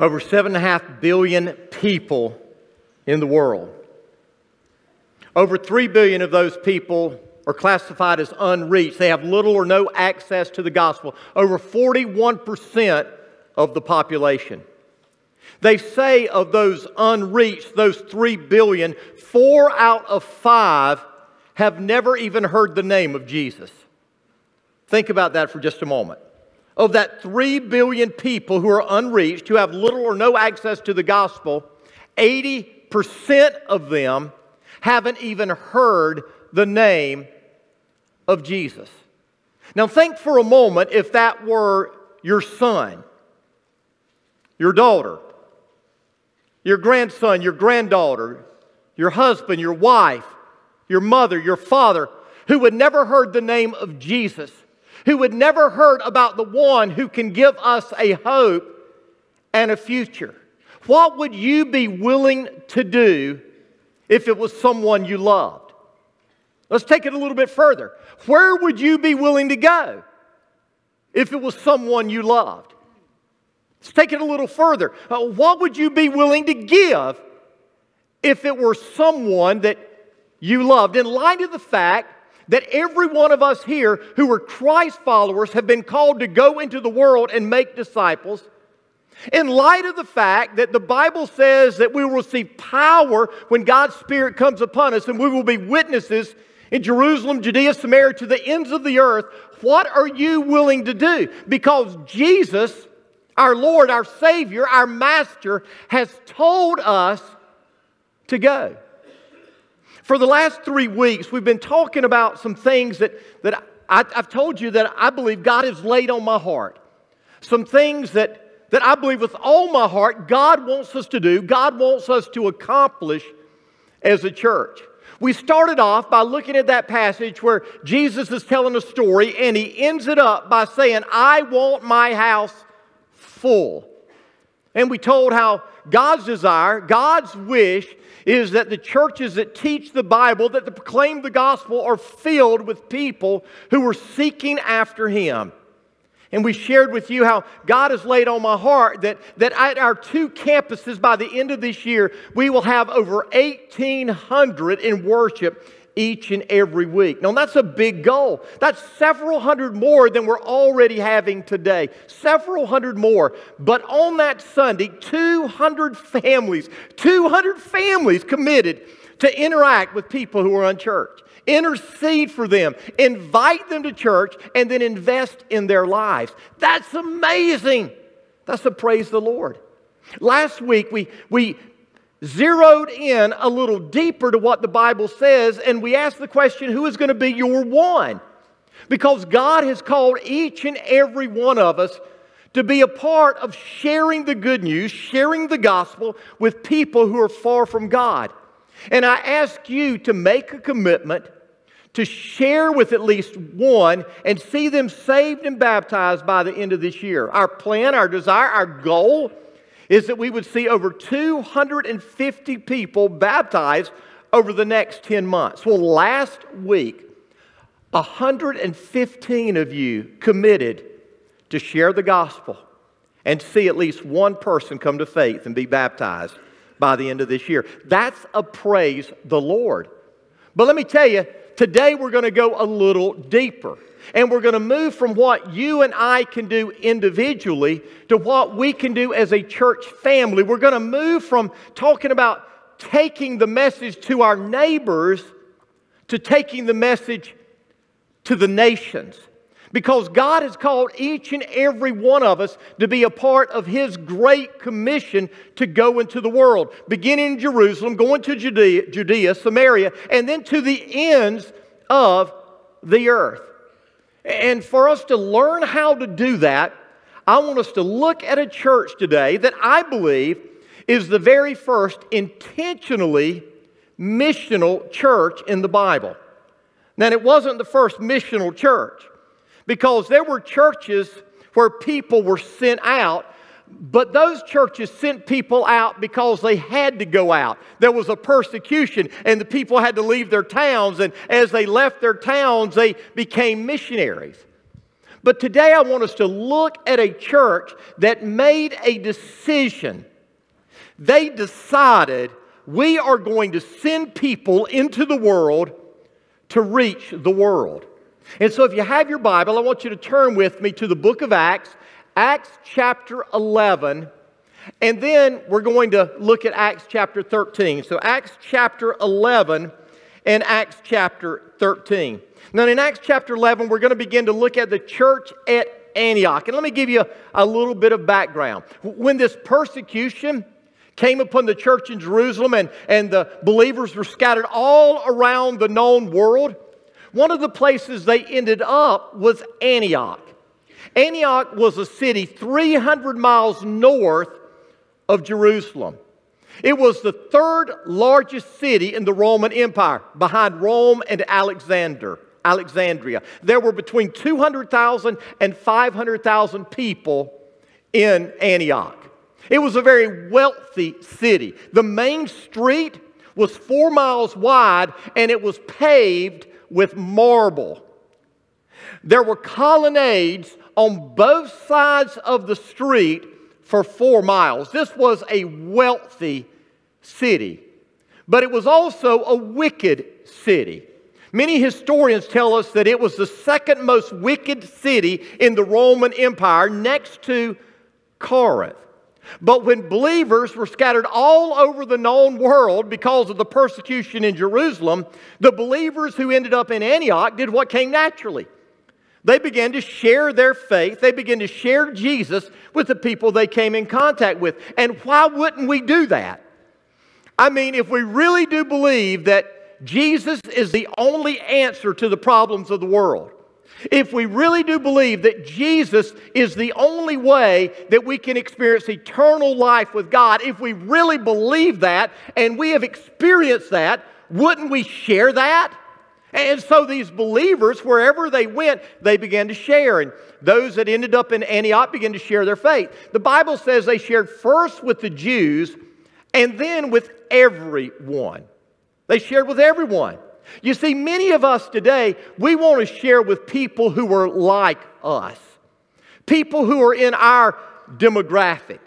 Over 7.5 billion people in the world. Over 3 billion of those people are classified as unreached. They have little or no access to the gospel. Over 41% of the population. They say of those unreached, those 3 billion, four out of five have never even heard the name of Jesus. Think about that for just a moment. Of that 3 billion people who are unreached, who have little or no access to the gospel, 80% of them haven't even heard the name of Jesus. Now, think for a moment if that were your son, your daughter, your grandson, your granddaughter, your husband, your wife, your mother, your father, who had never heard the name of Jesus, who had never heard about the one who can give us a hope and a future. What would you be willing to do if it was someone you loved? Let's take it a little bit further. Where would you be willing to go if it was someone you loved? Let's take it a little further. Uh, what would you be willing to give if it were someone that you loved? In light of the fact that every one of us here who are Christ followers have been called to go into the world and make disciples. In light of the fact that the Bible says that we will receive power when God's Spirit comes upon us and we will be witnesses in Jerusalem, Judea, Samaria, to the ends of the earth, what are you willing to do? Because Jesus, our Lord, our Savior, our Master, has told us to go. For the last three weeks, we've been talking about some things that, that I, have told you that I believe God has laid on my heart. Some things that, that I believe with all my heart God wants us to do, God wants us to accomplish as a church. We started off by looking at that passage where Jesus is telling a story and he ends it up by saying, I want my house full. And we told how God's desire, God's wish is that the churches that teach the Bible, that proclaim the gospel, are filled with people who are seeking after Him. And we shared with you how God has laid on my heart that, that at our two campuses by the end of this year, we will have over 1,800 in worship each and every week. Now, that's a big goal. That's several hundred more than we're already having today. Several hundred more. But on that Sunday, 200 families, 200 families committed to interact with people who are unchurched. Intercede for them, invite them to church, and then invest in their lives. That's amazing. That's a praise the Lord. Last week, we, we zeroed in a little deeper to what the Bible says, and we ask the question who is going to be your one? Because God has called each and every one of us to be a part of sharing the good news, sharing the gospel with people who are far from God. And I ask you to make a commitment to share with at least one and see them saved and baptized by the end of this year. Our plan, our desire, our goal is that we would see over 250 people baptized over the next 10 months. Well, last week, 115 of you committed to share the gospel and see at least one person come to faith and be baptized by the end of this year. That's a praise the Lord. But let me tell you, today we're going to go a little deeper. And we're going to move from what you and I can do individually to what we can do as a church family. We're going to move from talking about taking the message to our neighbors to taking the message to the nations. Because God has called each and every one of us to be a part of His great commission to go into the world, beginning in Jerusalem, going to Judea, Judea, Samaria, and then to the ends of the earth. And for us to learn how to do that, I want us to look at a church today that I believe is the very first intentionally missional church in the Bible. Now, it wasn't the first missional church because there were churches where people were sent out but those churches sent people out because they had to go out. There was a persecution, and the people had to leave their towns. And as they left their towns, they became missionaries. But today I want us to look at a church that made a decision. They decided we are going to send people into the world to reach the world. And so, if you have your Bible, I want you to turn with me to the book of Acts, Acts chapter 11, and then we're going to look at Acts chapter 13. So, Acts chapter 11 and Acts chapter 13. Now, in Acts chapter 11, we're going to begin to look at the church at Antioch. And let me give you a little bit of background. When this persecution came upon the church in Jerusalem and, and the believers were scattered all around the known world, one of the places they ended up was Antioch. Antioch was a city 300 miles north of Jerusalem. It was the third largest city in the Roman Empire, behind Rome and Alexander, Alexandria. There were between 200,000 and 500,000 people in Antioch. It was a very wealthy city. The main street was four miles wide and it was paved with marble. There were colonnades on both sides of the street for four miles. This was a wealthy city, but it was also a wicked city. Many historians tell us that it was the second most wicked city in the Roman Empire next to Corinth. But when believers were scattered all over the known world because of the persecution in Jerusalem, the believers who ended up in Antioch did what came naturally. They began to share their faith. They began to share Jesus with the people they came in contact with. And why wouldn't we do that? I mean, if we really do believe that Jesus is the only answer to the problems of the world, if we really do believe that Jesus is the only way that we can experience eternal life with God, if we really believe that and we have experienced that, wouldn't we share that? And so these believers, wherever they went, they began to share. And those that ended up in Antioch began to share their faith. The Bible says they shared first with the Jews and then with everyone. They shared with everyone. You see, many of us today, we want to share with people who are like us, people who are in our demographic.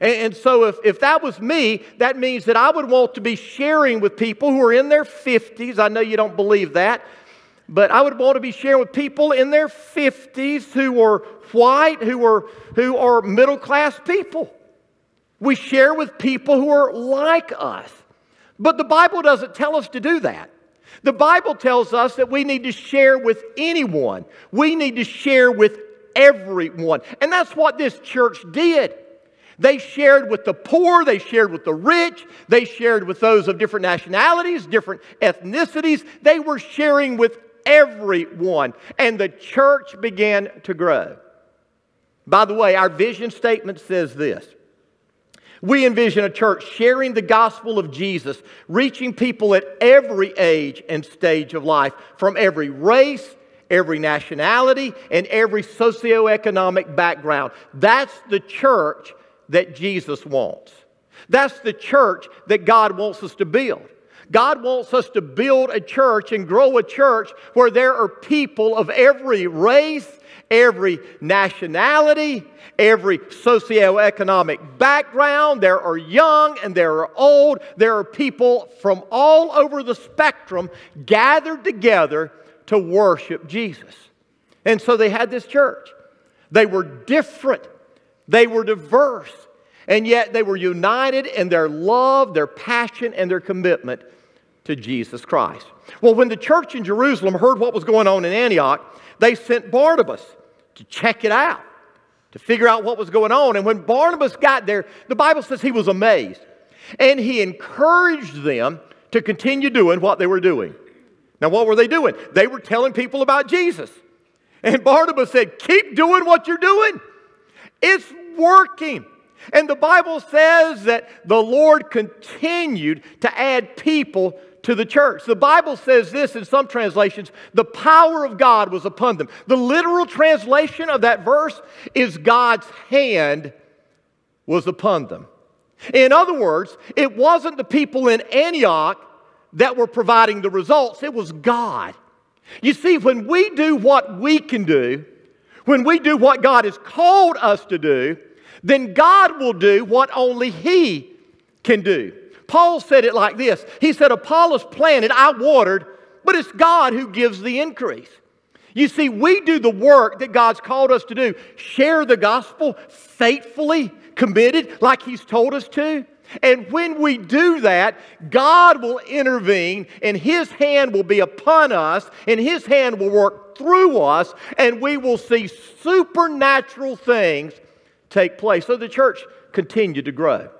And, so, if, if that was me, that means that I would want to be sharing with people who are in their 50s. I know you don't believe that, but I would want to be sharing with people in their 50s who are white, who are, who are middle class people. We share with people who are like us. But the Bible doesn't tell us to do that. The Bible tells us that we need to share with anyone, we need to share with everyone. And that's what this church did. They shared with the poor, they shared with the rich, they shared with those of different nationalities, different ethnicities. They were sharing with everyone. And the church began to grow. By the way, our vision statement says this we envision a church sharing the gospel of Jesus, reaching people at every age and stage of life, from every race, every nationality, and every socioeconomic background. That's the church that Jesus wants. That's the church that God wants us to build. God wants us to build a church and grow a church where there are people of every race, every nationality, every socioeconomic background. There are young and there are old. There are people from all over the spectrum gathered together to worship Jesus. And so they had this church. They were different, they were diverse, and yet they were united in their love, their passion, and their commitment to Jesus Christ. Well, when the church in Jerusalem heard what was going on in Antioch, they sent Barnabas to check it out, to figure out what was going on. And when Barnabas got there, the Bible says he was amazed. And he encouraged them to continue doing what they were doing. Now, what were they doing? They were telling people about Jesus. And Barnabas said, Keep doing what you're doing. It's working. And the Bible says that the Lord continued to add people to the church. The Bible says this in some translations the power of God was upon them. The literal translation of that verse is God's hand was upon them. In other words, it wasn't the people in Antioch that were providing the results, it was God. You see, when we do what we can do, when we do what God has called us to do, then God will do what only He can do. Paul said it like this He said, Apollos planted, I watered, but it's God who gives the increase. You see, we do the work that God's called us to do, share the gospel faithfully, committed, like He's told us to. And when we do that, God will intervene and His hand will be upon us and His hand will work through us and we will see supernatural things take place. So the church continued to grow.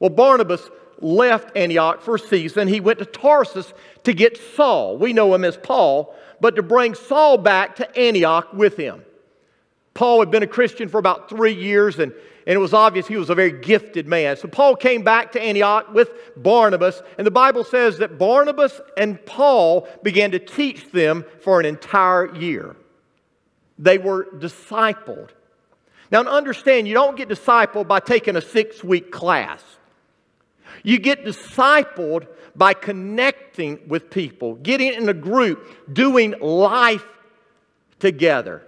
Well, Barnabas left Antioch for a season. He went to Tarsus to get Saul. We know him as Paul, but to bring Saul back to Antioch with him. Paul had been a Christian for about three years, and, and it was obvious he was a very gifted man. So Paul came back to Antioch with Barnabas, and the Bible says that Barnabas and Paul began to teach them for an entire year. They were discipled. Now, to understand, you don't get discipled by taking a six week class. You get discipled by connecting with people, getting in a group, doing life together.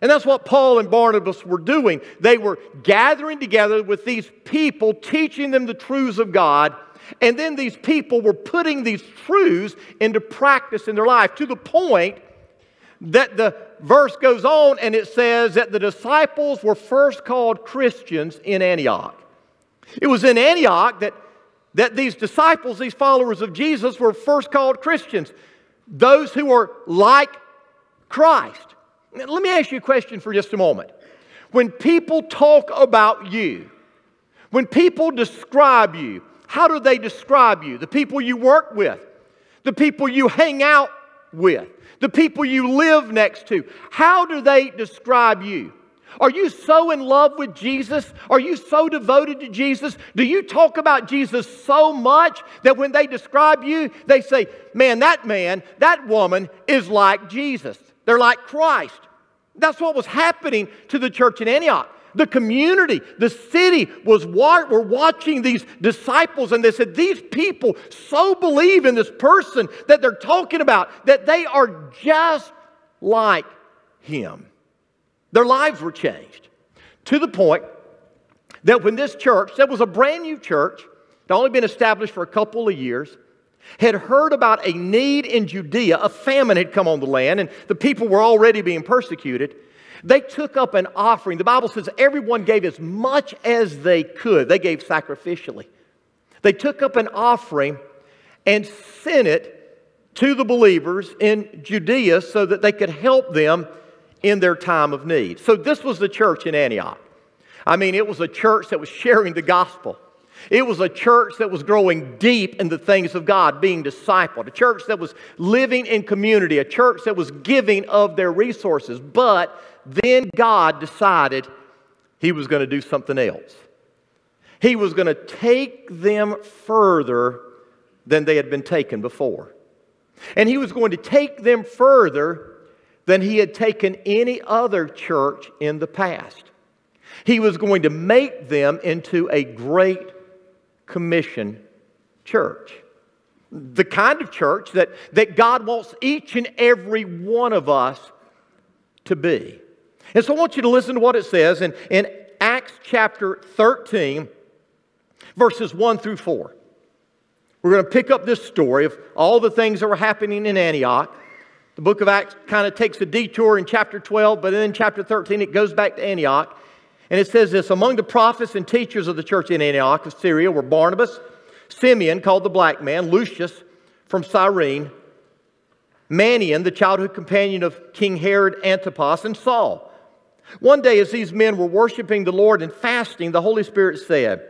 And that's what Paul and Barnabas were doing. They were gathering together with these people, teaching them the truths of God. And then these people were putting these truths into practice in their life to the point that the verse goes on and it says that the disciples were first called Christians in Antioch. It was in Antioch that, that these disciples, these followers of Jesus, were first called Christians. Those who were like Christ. Let me ask you a question for just a moment. When people talk about you, when people describe you, how do they describe you? The people you work with, the people you hang out with, the people you live next to. How do they describe you? Are you so in love with Jesus? Are you so devoted to Jesus? Do you talk about Jesus so much that when they describe you, they say, Man, that man, that woman is like Jesus? They're like Christ. That's what was happening to the church in Antioch. The community, the city was were watching these disciples and they said, These people so believe in this person that they're talking about that they are just like him. Their lives were changed to the point that when this church, that was a brand new church, had only been established for a couple of years, had heard about a need in Judea. A famine had come on the land, and the people were already being persecuted. They took up an offering. The Bible says everyone gave as much as they could, they gave sacrificially. They took up an offering and sent it to the believers in Judea so that they could help them in their time of need. So, this was the church in Antioch. I mean, it was a church that was sharing the gospel. It was a church that was growing deep in the things of God, being discipled, a church that was living in community, a church that was giving of their resources. But then God decided He was going to do something else. He was going to take them further than they had been taken before. And He was going to take them further than He had taken any other church in the past. He was going to make them into a great Commission church. The kind of church that, that God wants each and every one of us to be. And so I want you to listen to what it says in, in Acts chapter 13, verses 1 through 4. We're going to pick up this story of all the things that were happening in Antioch. The book of Acts kind of takes a detour in chapter 12, but then in chapter 13 it goes back to Antioch. And it says this Among the prophets and teachers of the church in Antioch of Syria were Barnabas, Simeon, called the black man, Lucius from Cyrene, Manaen, the childhood companion of King Herod Antipas, and Saul. One day, as these men were worshiping the Lord and fasting, the Holy Spirit said,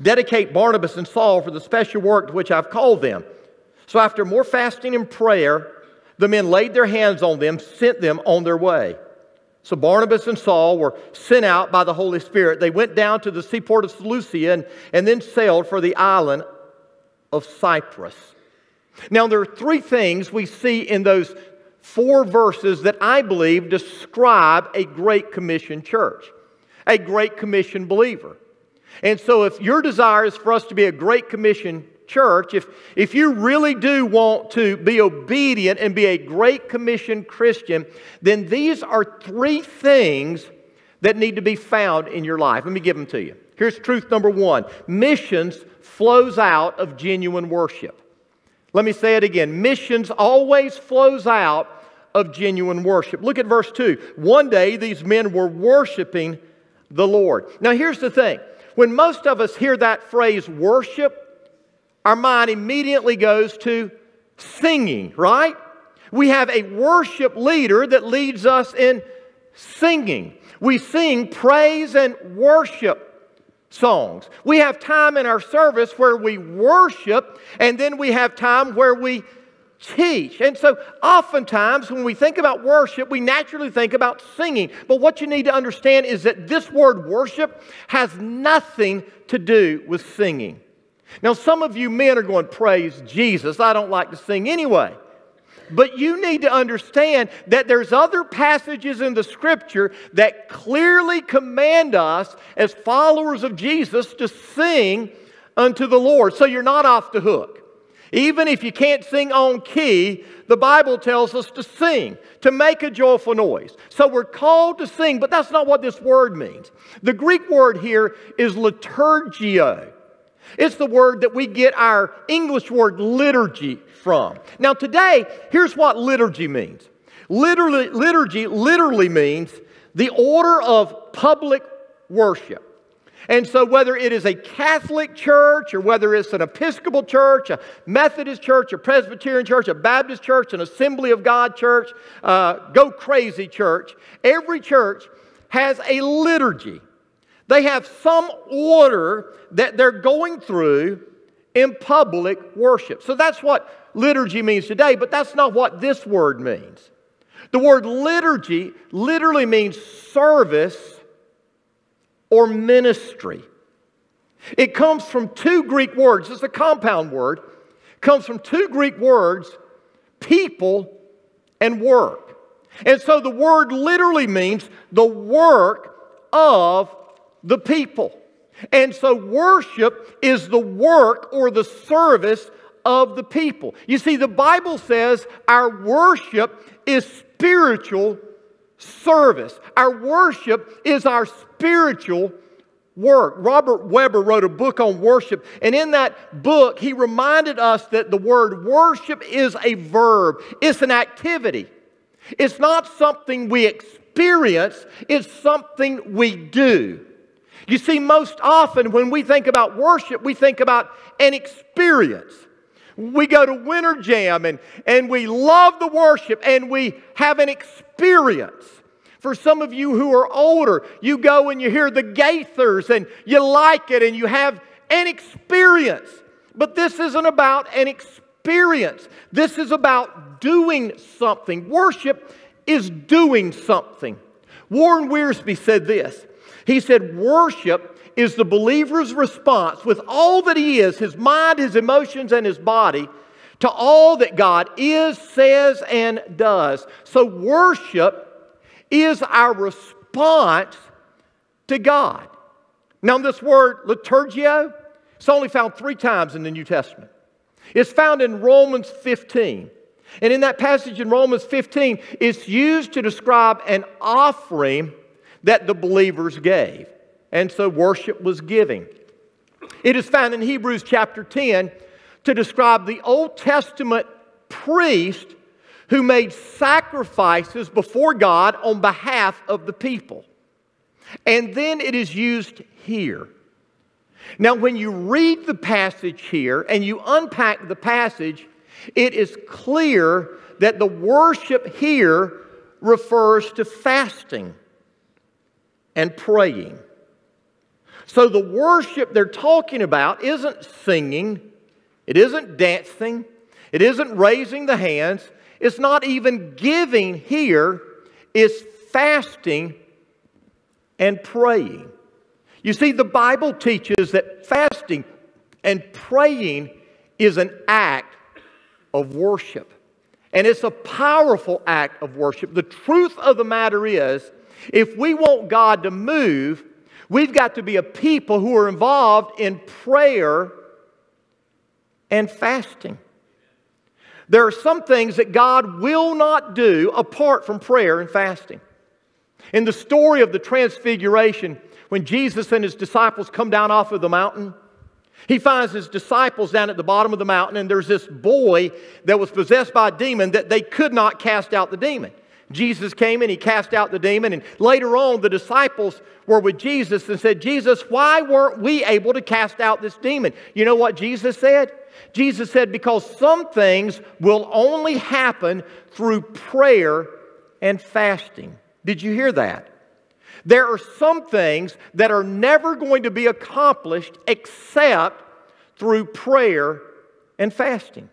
Dedicate Barnabas and Saul for the special work to which I've called them. So, after more fasting and prayer, the men laid their hands on them, sent them on their way. So Barnabas and Saul were sent out by the Holy Spirit. They went down to the seaport of Seleucia and, and then sailed for the island of Cyprus. Now, there are three things we see in those four verses that I believe describe a Great Commission church, a Great Commission believer. And so, if your desire is for us to be a Great Commission church, if, if you really do want to be obedient and be a Great Commission Christian, then these are three things that need to be found in your life. Let me give them to you. Here's truth number one missions flows out of genuine worship. Let me say it again missions always flows out of genuine worship. Look at verse 2. One day these men were worshiping the Lord. Now, here's the thing when most of us hear that phrase worship, our mind immediately goes to singing, right? We have a worship leader that leads us in singing. We sing praise and worship songs. We have time in our service where we worship, and then we have time where we teach. And so, oftentimes, when we think about worship, we naturally think about singing. But what you need to understand is that this word worship has nothing to do with singing. Now, some of you men are going, Praise Jesus. I don't like to sing anyway. But you need to understand that there's other passages in the scripture that clearly command us as followers of Jesus to sing unto the Lord. So you're not off the hook. Even if you can't sing on key, the Bible tells us to sing, to make a joyful noise. So we're called to sing, but that's not what this word means. The Greek word here is liturgio. It's the word that we get our English word liturgy from. Now, today, here's what liturgy means literally, liturgy literally means the order of public worship. And so, whether it is a Catholic church or whether it's an Episcopal church, a Methodist church, a Presbyterian church, a Baptist church, an Assembly of God church, uh, go crazy church, every church has a liturgy. They have some order that they're going through in public worship. So that's what liturgy means today, but that's not what this word means. The word liturgy literally means service or ministry. It comes from two Greek words. It's a compound word. It comes from two Greek words, people and work. And so the word literally means the work of the people. And so worship is the work or the service of the people. You see, the Bible says our worship is spiritual service. Our worship is our spiritual work. Robert Webber wrote a book on worship, and in that book, he reminded us that the word worship is a verb, it's an activity. It's not something we experience, it's something we do. You see, most often when we think about worship, we think about an experience. We go to Winter Jam and, and we love the worship and we have an experience. For some of you who are older, you go and you hear the Gaithers and you like it and you have an experience. But this isn't about an experience, this is about doing something. Worship is doing something. Warren Wiersbe said this he said, Worship is the believer's response with all that he is his mind, his emotions, and his body to all that God is, says, and does. So, worship is our response to God. Now, this word liturgio, it's only found three times in the New Testament. It's found in Romans 15. And in that passage in Romans 15, it's used to describe an offering that the believers gave. And so worship was giving. It is found in Hebrews chapter 10 to describe the Old Testament priest who made sacrifices before God on behalf of the people. And then it is used here. Now, when you read the passage here and you unpack the passage, it is clear that the worship here refers to fasting and praying. So the worship they're talking about isn't singing, it isn't dancing, it isn't raising the hands, it's not even giving here, it's fasting and praying. You see, the Bible teaches that fasting and praying is an act of worship. And it's a powerful act of worship. The truth of the matter is, if we want God to move, we've got to be a people who are involved in prayer and fasting. There are some things that God will not do apart from prayer and fasting. In the story of the Transfiguration, when Jesus and his disciples come down off of the mountain, he finds his disciples down at the bottom of the mountain, and there's this boy that was possessed by a demon that they could not cast out the demon. Jesus came and he cast out the demon, and later on, the disciples were with Jesus and said, Jesus, why weren't we able to cast out this demon? You know what Jesus said? Jesus said, Because some things will only happen through prayer and fasting. Did you hear that? There are some things that are never going to be accomplished except through prayer and fasting.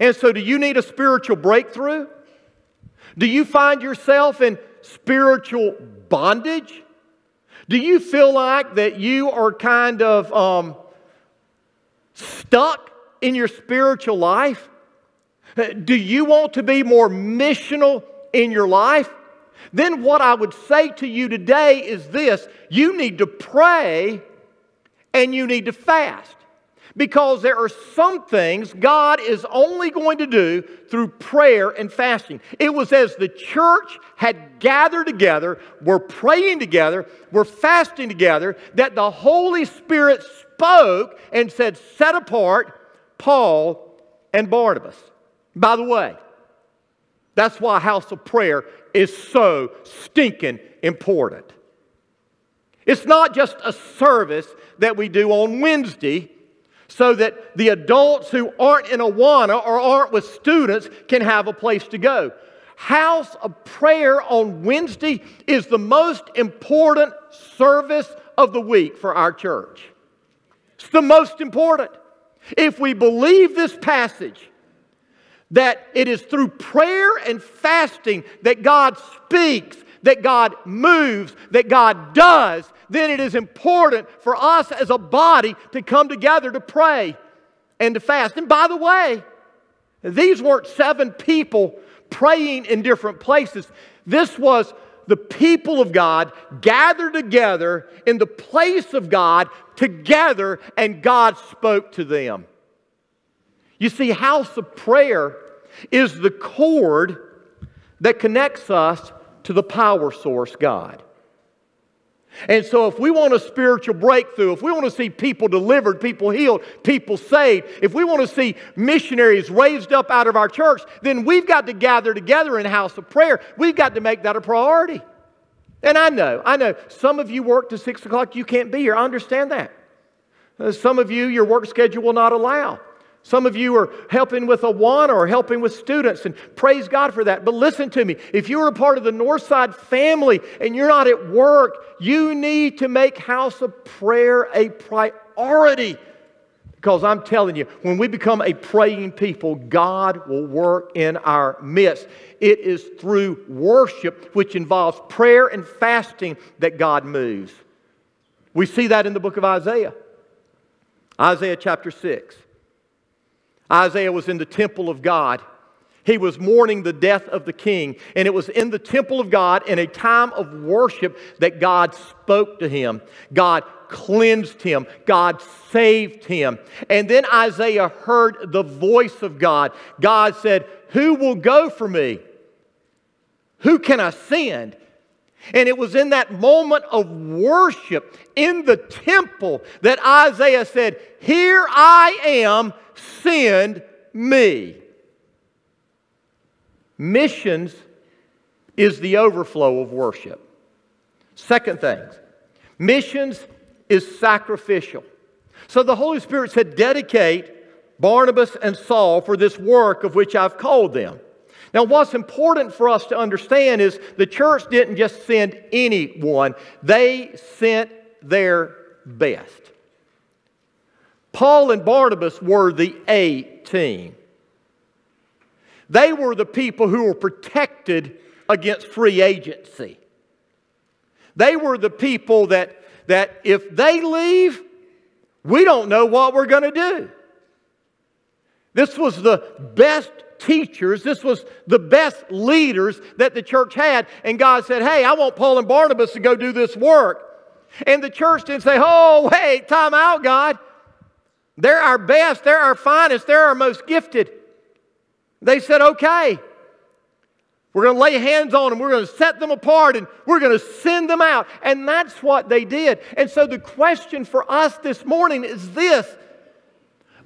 And so, do you need a spiritual breakthrough? Do you find yourself in spiritual bondage? Do you feel like that you are kind of um, stuck in your spiritual life? Do you want to be more missional in your life? then what I would say to you today is this you need to pray and you need to fast. Because there are some things God is only going to do through prayer and fasting. It was as the church had gathered together, were praying together, were fasting together, that the Holy Spirit spoke and said, Set apart Paul and Barnabas. By the way, that's why house of prayer is so stinking important. It's not just a service that we do on Wednesday so that the adults who aren't in Awana or aren't with students can have a place to go. House of prayer on Wednesday is the most important service of the week for our church. It's the most important. If we believe this passage, that it is through prayer and fasting that God speaks, that God moves, that God does, then it is important for us as a body to come together to pray and to fast. And by the way, these weren't seven people praying in different places. This was the people of God gathered together in the place of God together, and God spoke to them. You see, house of prayer is the cord that connects us to the power source, God. And so, if we want a spiritual breakthrough, if we want to see people delivered, people healed, people saved, if we want to see missionaries raised up out of our church, then we've got to gather together in house of prayer. We've got to make that a priority. And I know, I know, some of you work to 6 o'clock, you can't be here. I understand that. Uh, some of you, your work schedule will not allow. Some of you are helping with Awana or helping with students, and praise God for that. But listen to me if you're a part of the Northside family and you're not at work, you need to make house of prayer a priority. Because I'm telling you, when we become a praying people, God will work in our midst. It is through worship, which involves prayer and fasting, that God moves. We see that in the book of Isaiah. Isaiah chapter 6. Isaiah was in the temple of God. He was mourning the death of the king. And it was in the temple of God in a time of worship that God spoke to him. God cleansed him. God saved him. And then Isaiah heard the voice of God. God said, Who will go for me? Who can I send? And it was in that moment of worship in the temple that Isaiah said, Here I am send me. Missions is the overflow of worship. Second thing, missions is sacrificial. So the Holy Spirit said, dedicate Barnabas and Saul for this work of which I've called them. Now, what's important for us to understand is the church didn't just send anyone, they sent their best. Paul and Barnabas were the A team. They were the people who were protected against free agency. They were the people that, that if they leave, we don't know what we're going to do. This was the best teachers, this was the best leaders that the church had. And God said, Hey, I want Paul and Barnabas to go do this work. And the church didn't say, Oh, wait, time out, God. They're our best, they're our finest, they're our most gifted. They said, okay. We're going to lay hands on them. We're going to set them apart and we're going to send them out. And that's what they did. And so the question for us this morning is this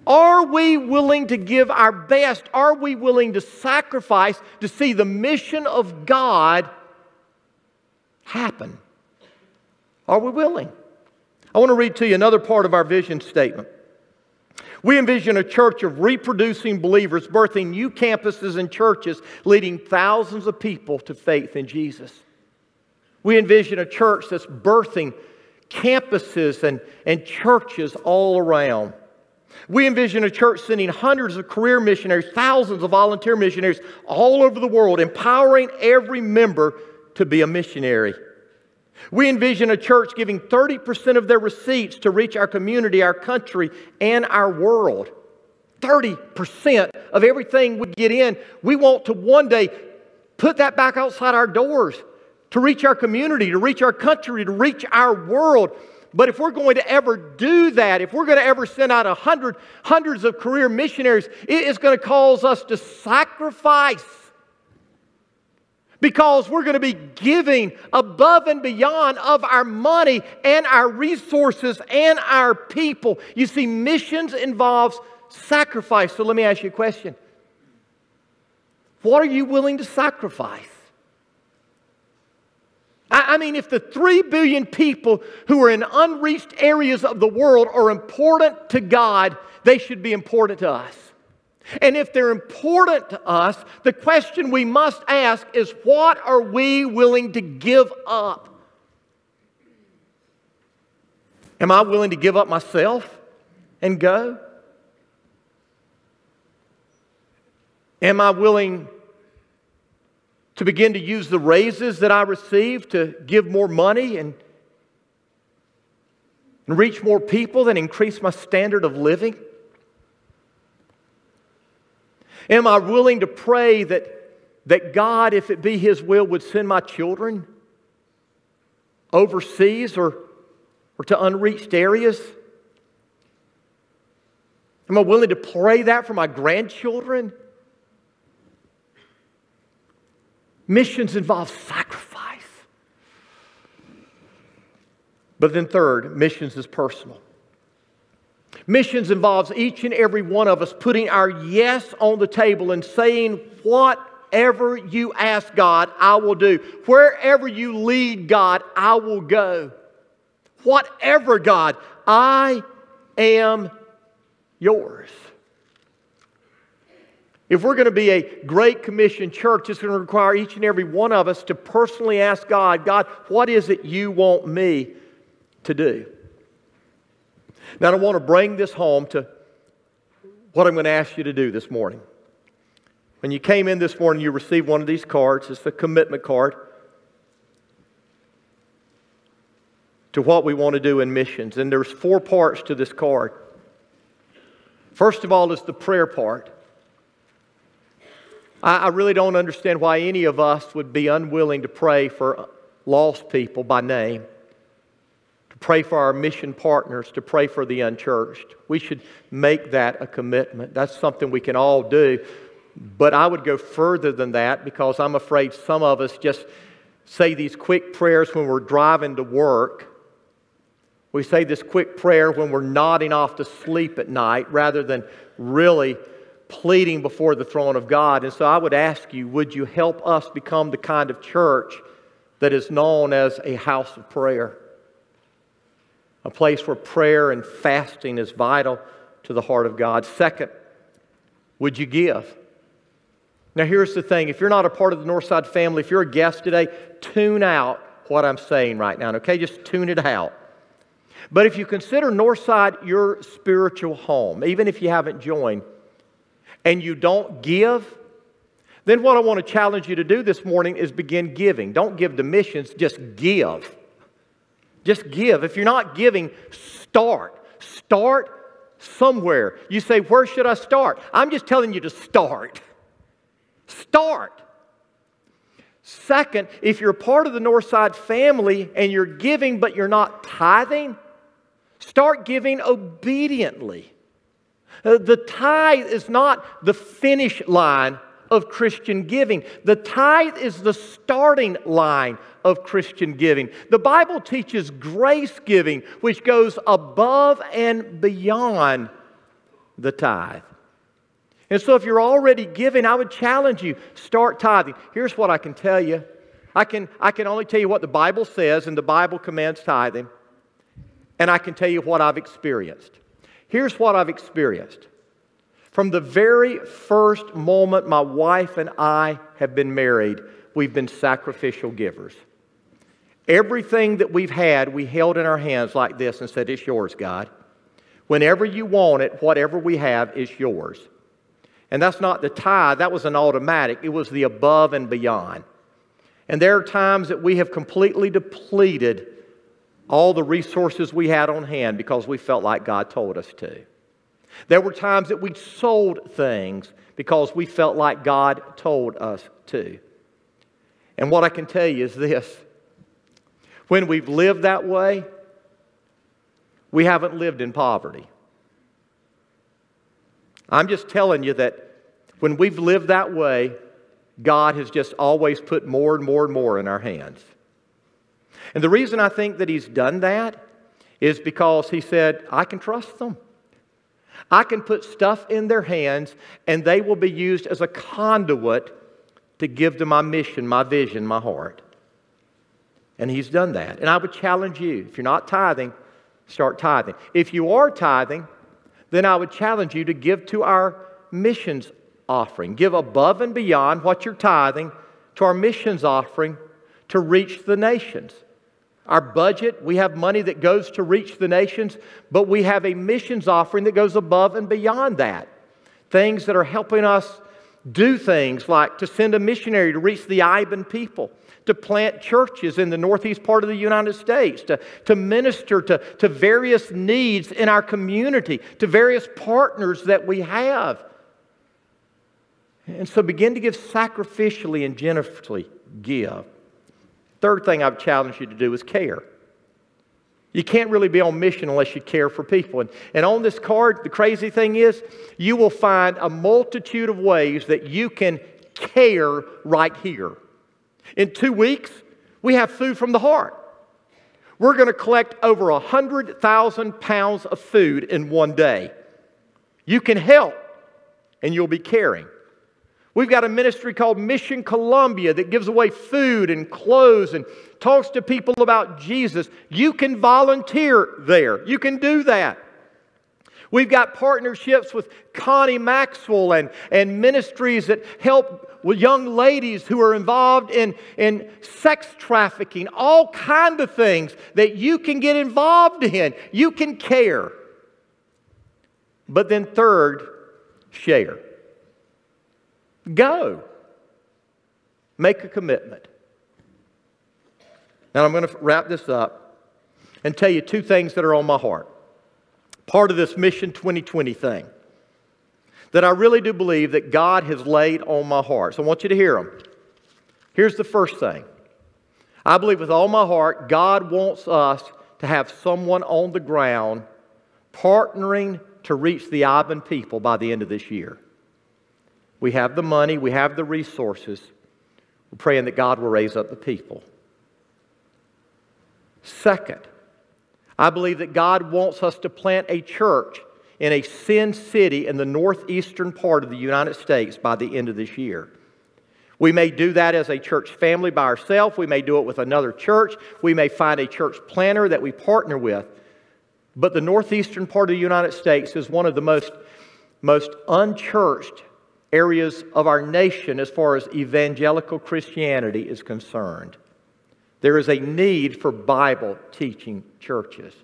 Are we willing to give our best? Are we willing to sacrifice to see the mission of God happen? Are we willing? I want to read to you another part of our vision statement. We envision a church of reproducing believers, birthing new campuses and churches, leading thousands of people to faith in Jesus. We envision a church that's birthing campuses and, and churches all around. We envision a church sending hundreds of career missionaries, thousands of volunteer missionaries all over the world, empowering every member to be a missionary. We envision a church giving 30% of their receipts to reach our community, our country, and our world. 30% of everything we get in, we want to one day put that back outside our doors to reach our community, to reach our country, to reach our world. But if we're going to ever do that, if we're going to ever send out a hundred, hundreds of career missionaries, it is going to cause us to sacrifice because we're going to be giving above and beyond of our money and our resources and our people. You see, missions involves sacrifice. So let me ask you a question. What are you willing to sacrifice? I, mean, if the 3 billion people who are in unreached areas of the world are important to God, they should be important to us. And if they're important to us, the question we must ask is what are we willing to give up? Am I willing to give up myself and go? Am I willing to begin to use the raises that I receive to give more money and, and reach more people and increase my standard of living? Am I willing to pray that, that God, if it be His will, would send my children overseas or, or to unreached areas? Am I willing to pray that for my grandchildren? Missions involve sacrifice. But then, third, missions is personal. Missions involves each and every one of us putting our yes on the table and saying, Whatever you ask God, I will do. Wherever you lead God, I will go. Whatever, God, I am yours. If we're going to be a Great Commission church, it's going to require each and every one of us to personally ask God, God, what is it you want me to do? Now, I want to bring this home to what I'm going to ask you to do this morning. When you came in this morning, you received one of these cards. It's the commitment card to what we want to do in missions. And there's four parts to this card. First of all, is the prayer part. I, I really don't understand why any of us would be unwilling to pray for lost people by name pray for our mission partners, to pray for the unchurched. We should make that a commitment. That's something we can all do. But I would go further than that because I'm afraid some of us just say these quick prayers when we're driving to work. We say this quick prayer when we're nodding off to sleep at night rather than really pleading before the throne of God. And so I would ask you, would you help us become the kind of church that is known as a house of prayer? A place where prayer and fasting is vital to the heart of God. Second, would you give? Now, here's the thing if you're not a part of the Northside family, if you're a guest today, tune out what I'm saying right now, okay? Just tune it out. But if you consider Northside your spiritual home, even if you haven't joined, and you don't give, then what I want to challenge you to do this morning is begin giving. Don't give to missions, just give. Just give. If you're not giving, start. Start somewhere. You say, Where should I start? I'm just telling you to start. Start. Second, if you're part of the Northside family and you're giving but you're not tithing, start giving obediently. Uh, the tithe is not the finish line of Christian giving. The tithe is the starting line of Christian giving. The Bible teaches grace giving, which goes above and beyond the tithe. And so, if you're already giving, I would challenge you start tithing. Here's what I can tell you I can, I can only tell you what the Bible says, and the Bible commands tithing, and I can tell you what I've experienced. Here's what I've experienced. From the very first moment my wife and I have been married, we've been sacrificial givers. Everything that we've had, we held in our hands like this and said, It's yours, God. Whenever you want it, whatever we have is yours. And that's not the tithe, that was an automatic. It was the above and beyond. And there are times that we have completely depleted all the resources we had on hand because we felt like God told us to. There were times that we sold things because we felt like God told us to. And what I can tell you is this when we've lived that way, we haven't lived in poverty. I'm just telling you that when we've lived that way, God has just always put more and more and more in our hands. And the reason I think that He's done that is because He said, I can trust them. I can put stuff in their hands and they will be used as a conduit to give to my mission, my vision, my heart. And He's done that. And I would challenge you if you're not tithing, start tithing. If you are tithing, then I would challenge you to give to our missions offering. Give above and beyond what you're tithing to our missions offering to reach the nations. Our budget, we have money that goes to reach the nations, but we have a missions offering that goes above and beyond that. Things that are helping us do things like to send a missionary to reach the Iban people, to plant churches in the northeast part of the United States, to, to minister to, to various needs in our community, to various partners that we have. And so begin to give sacrificially and generously give. Third thing I've challenged you to do is care. You can't really be on mission unless you care for people. And, and on this card, the crazy thing is, you will find a multitude of ways that you can care right here. In two weeks, we have food from the heart. We're going to collect over 100,000 pounds of food in one day. You can help, and you'll be caring. We've got a ministry called Mission Columbia that gives away food and clothes and talks to people about Jesus. You can volunteer there. You can do that. We've got partnerships with Connie Maxwell and, and ministries that help young ladies who are involved in, in sex trafficking, all kind of things that you can get involved in. You can care. But then third, share. Go. Make a commitment. Now, I'm going to wrap this up and tell you two things that are on my heart. Part of this Mission 2020 thing that I really do believe that God has laid on my heart. So I want you to hear them. Here's the first thing I believe with all my heart, God wants us to have someone on the ground partnering to reach the Iban people by the end of this year. We have the money, we have the resources. We're praying that God will raise up the people. Second, I believe that God wants us to plant a church in a sin city in the northeastern part of the United States by the end of this year. We may do that as a church family by ourselves. We may do it with another church. We may find a church planter that we partner with. But the northeastern part of the United States is one of the most, most unchurched areas of our nation as far as evangelical Christianity is concerned. There is a need for Bible teaching churches.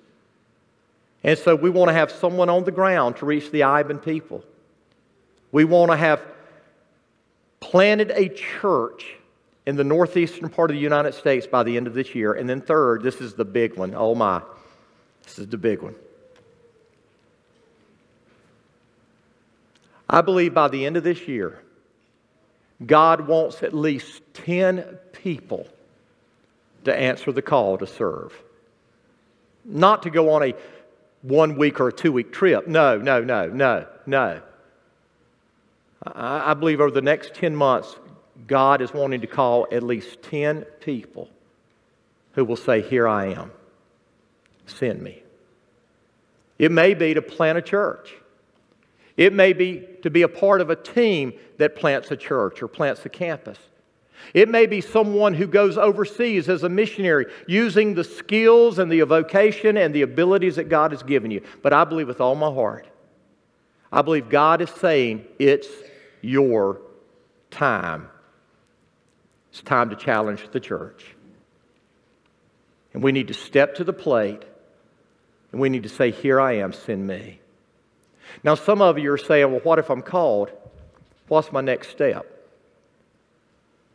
And so we want to have someone on the ground to reach the Iban people. We want to have planted a church in the northeastern part of the United States by the end of this year. And then, third, this is the big one. Oh my, this is the big one. I believe by the end of this year, God wants at least 10 people to answer the call to serve. Not to go on a one week or a two week trip. No, no, no, no, no. I, I believe over the next 10 months, God is wanting to call at least 10 people who will say, Here I am, send me. It may be to plant a church. It may be to be a part of a team that plants a church or plants a campus. It may be someone who goes overseas as a missionary using the skills and the vocation and the abilities that God has given you. But I believe with all my heart, I believe God is saying it's your time. It's time to challenge the church. And we need to step to the plate and we need to say, Here I am, send me. Now, some of you are saying, Well, what if I'm called? What's my next step?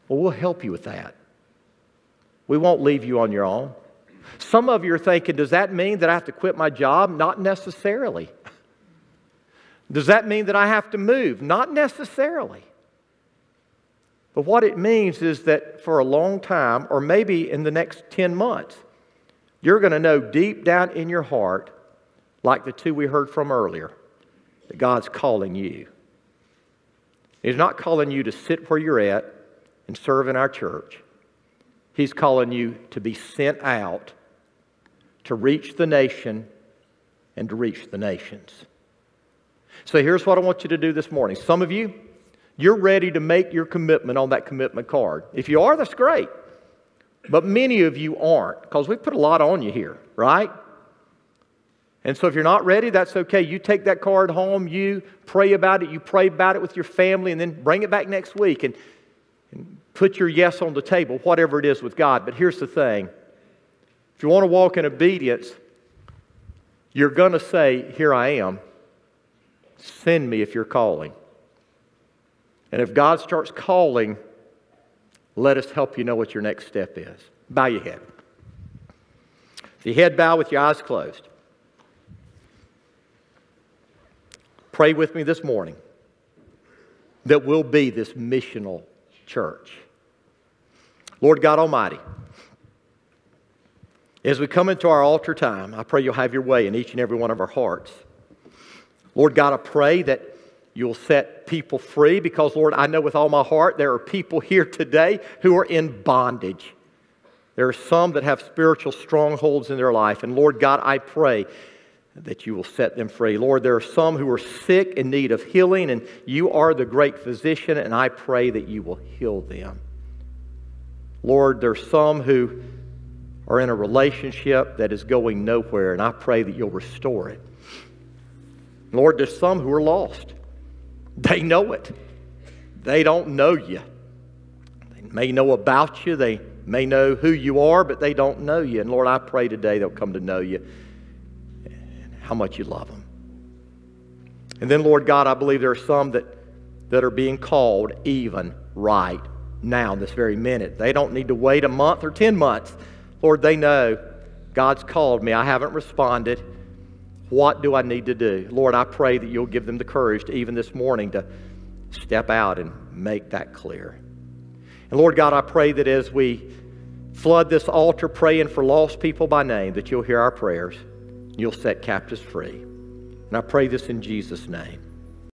Well, we'll help you with that. We won't leave you on your own. Some of you are thinking, Does that mean that I have to quit my job? Not necessarily. Does that mean that I have to move? Not necessarily. But what it means is that for a long time, or maybe in the next 10 months, you're going to know deep down in your heart, like the two we heard from earlier, that God's calling you. He's not calling you to sit where you're at and serve in our church. He's calling you to be sent out to reach the nation and to reach the nations. So here's what I want you to do this morning. Some of you, you're ready to make your commitment on that commitment card. If you are, that's great. But many of you aren't because we put a lot on you here, right? And so if you're not ready, that's okay. You take that card home, you pray about it, you pray about it with your family, and then bring it back next week and, and put your yes on the table, whatever it is with God. But here's the thing if you want to walk in obedience, you're going to say, Here I am. Send me if you're calling. And if God starts calling, let us help you know what your next step is. Bow your head. The head bow with your eyes closed. Pray with me this morning that we'll be this missional church. Lord God Almighty, as we come into our altar time, I pray you'll have your way in each and every one of our hearts. Lord God, I pray that You'll set people free because, Lord, I know with all my heart there are people here today who are in bondage. There are some that have spiritual strongholds in their life. And Lord God, I pray that you will set them free. Lord, there are some who are sick in need of healing, and you are the great physician, and I pray that you will heal them. Lord, there are some who are in a relationship that is going nowhere, and I pray that you'll restore it. Lord, there's some who are lost. They know it. They don't know you. They may know about you, they may know who you are, but they don't know you. And Lord, I pray today they'll come to know you how much you love them. And then, Lord God, I believe there are some that, that are being called even right now, this very minute. They don't need to wait a month or 10 months. Lord, they know God's called me. I haven't responded. What do I need to do? Lord, I pray that you'll give them the courage to even this morning to step out and make that clear. And Lord God, I pray that as we flood this altar praying for lost people by name, that you'll hear our prayers. You'll set captives free. And I pray this in Jesus' name.